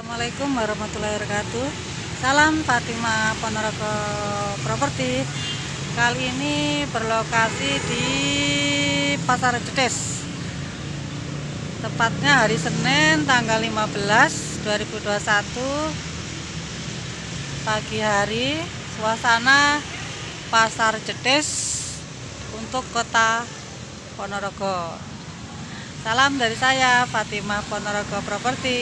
Assalamualaikum warahmatullahi wabarakatuh. Salam Fatima Ponorogo Properti Kali ini berlokasi di Pasar Cedes. Tepatnya hari Senin tanggal 15 2021 Pagi hari Suasana Pasar Cedes Untuk kota Ponorogo. Salam dari saya Fatima Ponorogo Properti